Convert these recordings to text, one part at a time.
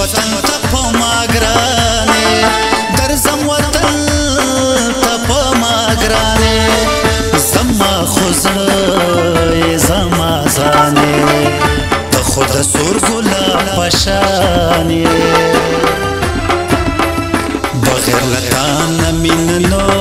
وطن ته په ما ګرانې درځم وطن ته په ما ګرانې زما خو زړه زما ځانې ته خو د سور ګلاب په شانې بغیر له تا نه مینه نور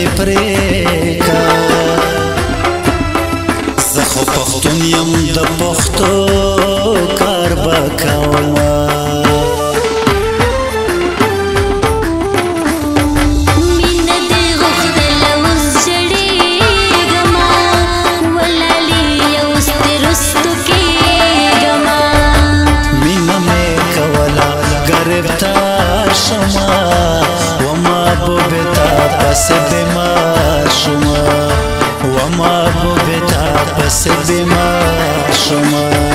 دې پرې کا زه خو پښتون یم د پښتو کار وکوم شما پس بیمار شما و ما بو به تا پس بیمار شما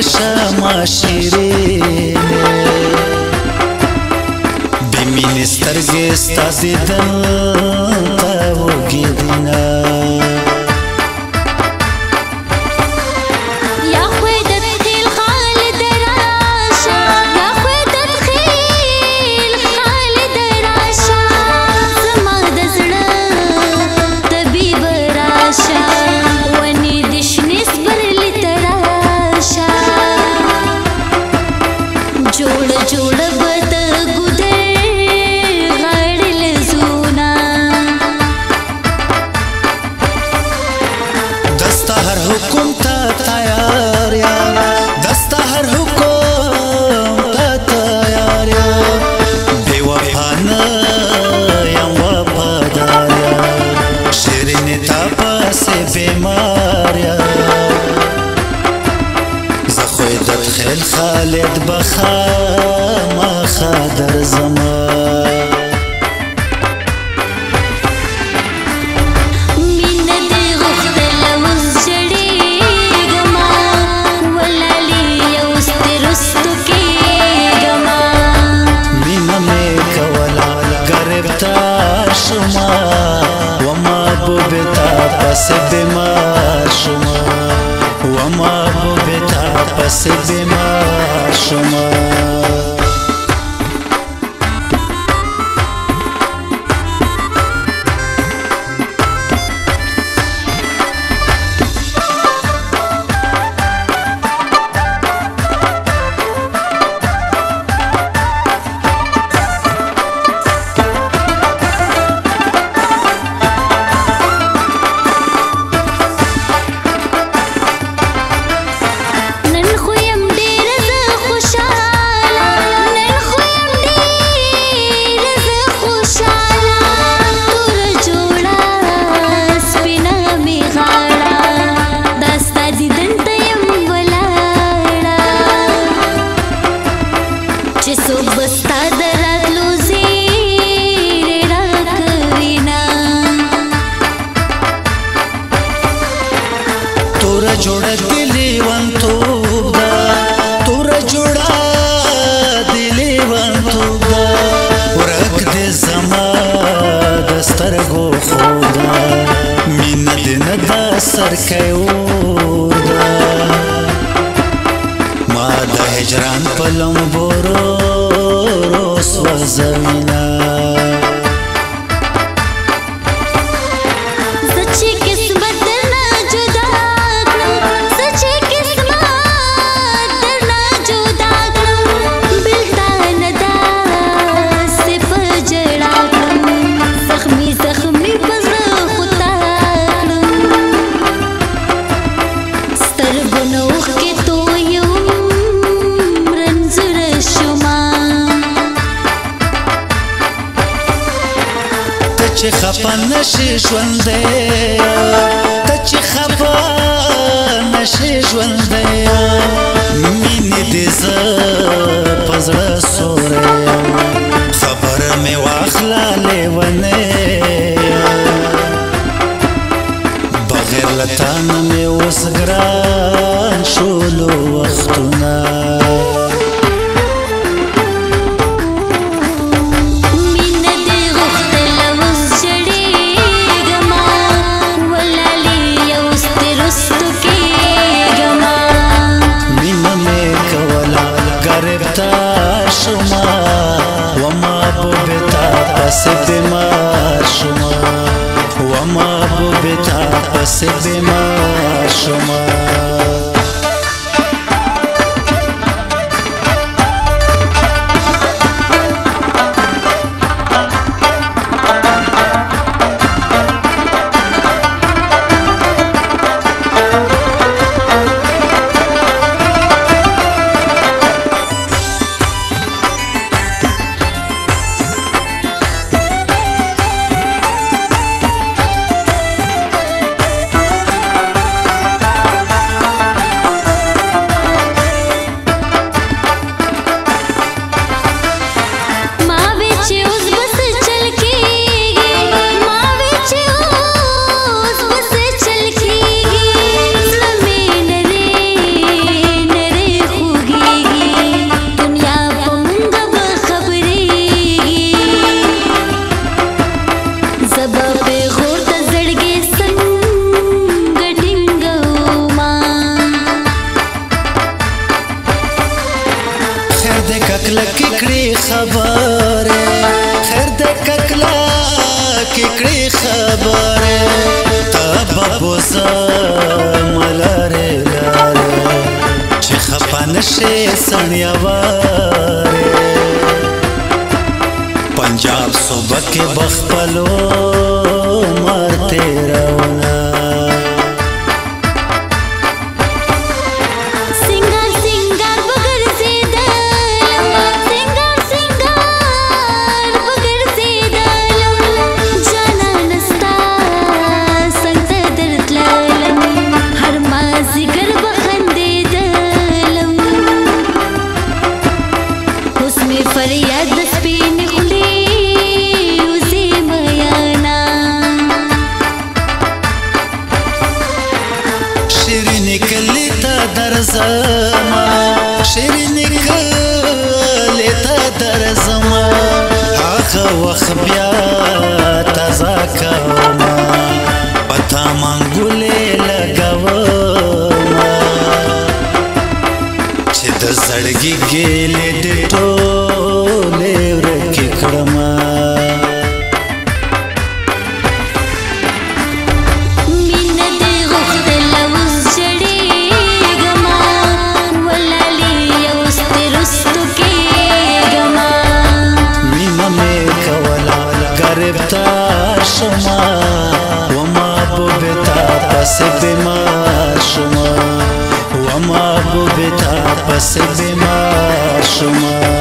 زشم شیرین د مینسترګې ستاسو دل se alone نشي ژوندې ته چې خفه نشي ژوندې مینې دې زه sunny hour जाओ پس بیمار شما و ما بو بتا پس بیمار شما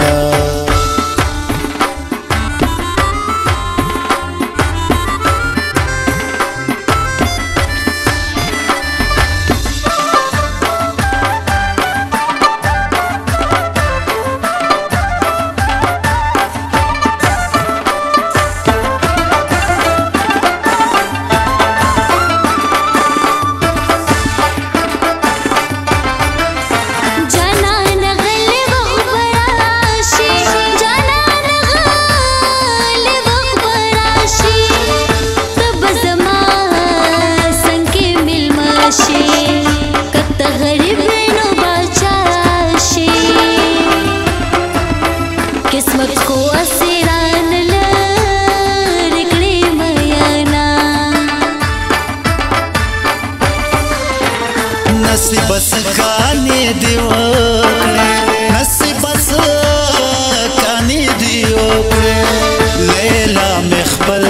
نصیب سکانی دی وکړه نصیب سکانی دی وکړه لیلا مخبل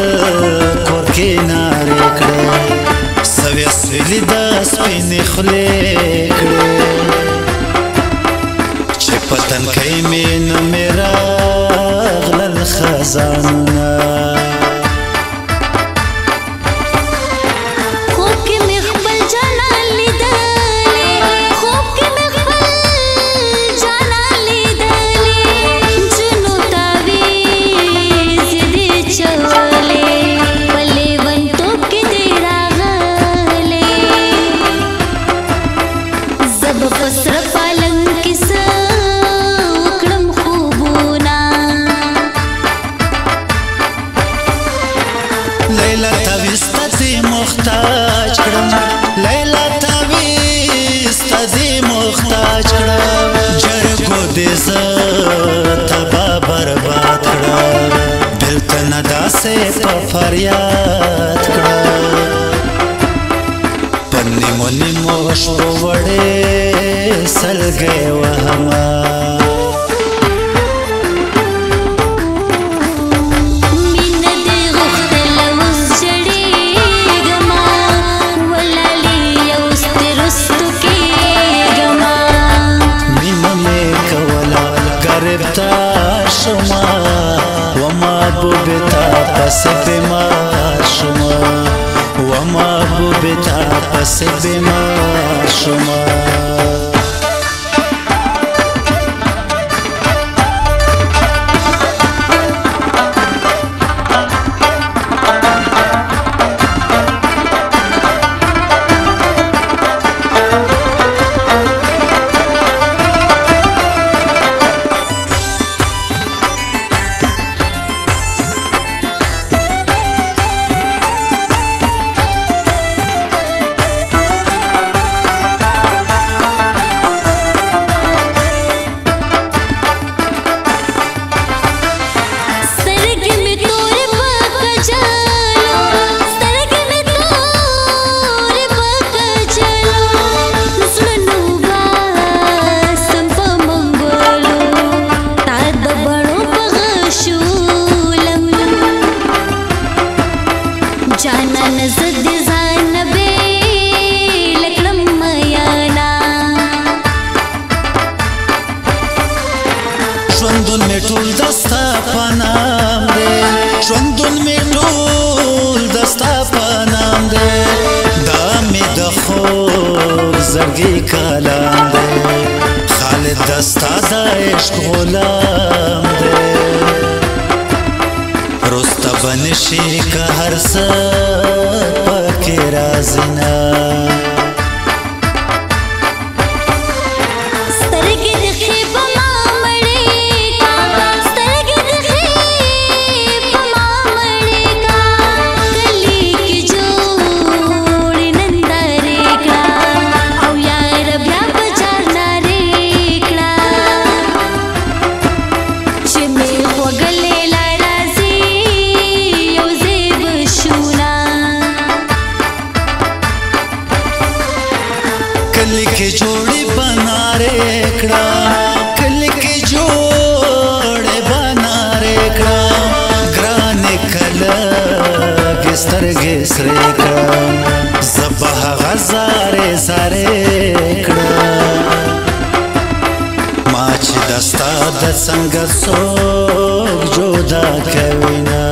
کور کې نار کړه سوي سلی د سپین خلې کړه چې پتن کې مين میرا غلل خزانه دې ز تبا برباد کړه دل تنا داسې په فریاد کړه پنې مونې مو شو وړې سلګې وهما تا شما و محبوب تا پس بیمار شما و محبوب تا پس بیمار شما عشق غلام دی رستا بنشي که هر څه پکې رازنا سره کړم زبه غزارې سره کړم ما چې دستا د څنګه څوک جوړ دا کوي نه